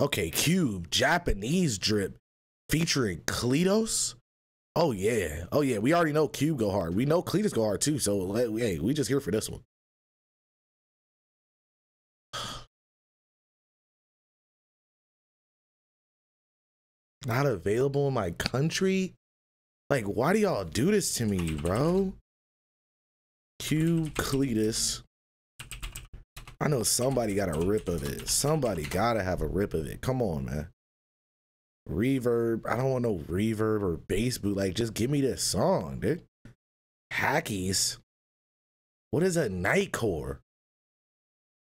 Okay, Kube, Japanese drip featuring Cledos. Oh yeah, oh yeah. We already know Kube go hard. We know Cledos go hard too. So hey, we just here for this one. Not available in my country. Like, why do y'all do this to me, bro? Kube Cledos. I know somebody got a rip of it. Somebody gotta have a rip of it. Come on, man. Reverb. I don't want no reverb or bass boot. Like, just give me this song, dude. Hackies. What is a nightcore?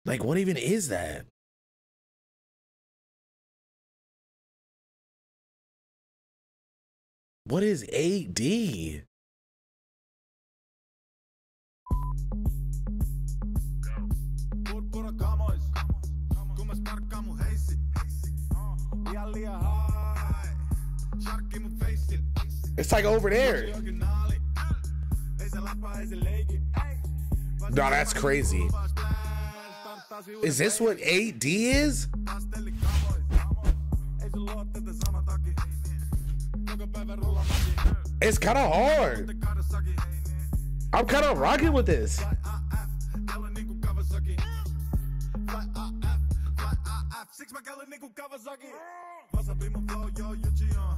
Like, what even is that? What is 8D? It's like over there. No, that's crazy. Is this what 8D is? It's kind of hard. I'm kind of rocking with this.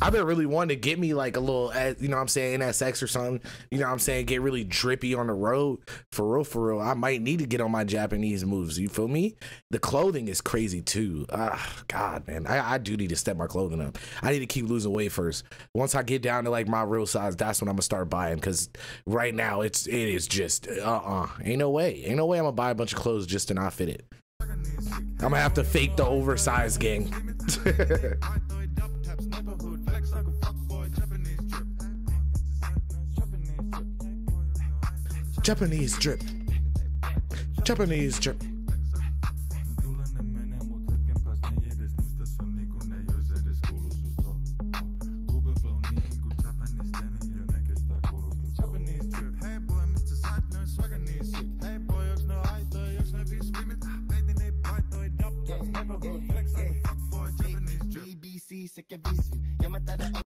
I've been really wanting to get me like a little, uh, you know what I'm saying, NSX or something. You know what I'm saying? Get really drippy on the road. For real, for real. I might need to get on my Japanese moves. You feel me? The clothing is crazy too. Ah, God, man. I, I do need to step my clothing up. I need to keep losing weight first. Once I get down to like my real size, that's when I'm gonna start buying. Cause right now it's it is just uh uh Ain't no way. Ain't no way I'm gonna buy a bunch of clothes just to not fit it. I'm gonna have to fake the oversized gang. Japanese drip. Japanese drip.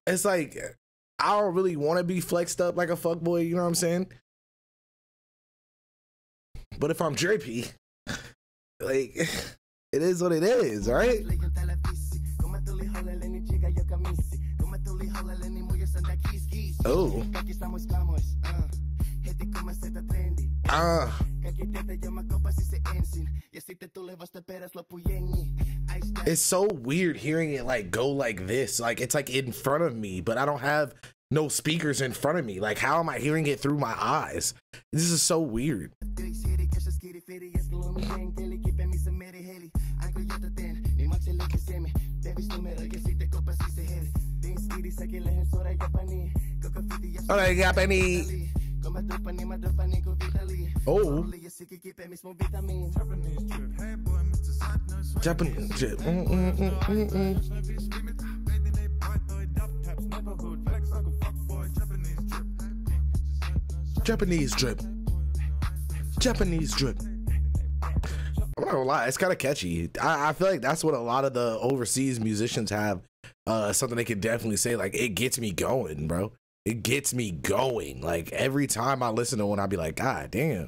It's like I don't really want to be flexed up like a fuck boy, you know what I'm saying? But if I'm drippy, like it is what it is, right? Oh. Ah. It's so weird hearing it like go like this. Like it's like in front of me, but I don't have no speakers in front of me. Like how am I hearing it through my eyes? This is so weird. Alright, Japanese. Oh. Japanese. Mm, mm, mm, mm. Japanese drip. Japanese drip. I'm not gonna lie, it's kind of catchy. I, I, feel like that's what a lot of the overseas musicians have. Uh, something they can definitely say like it gets me going, bro it gets me going. Like every time I listen to one, I'll be like, God damn.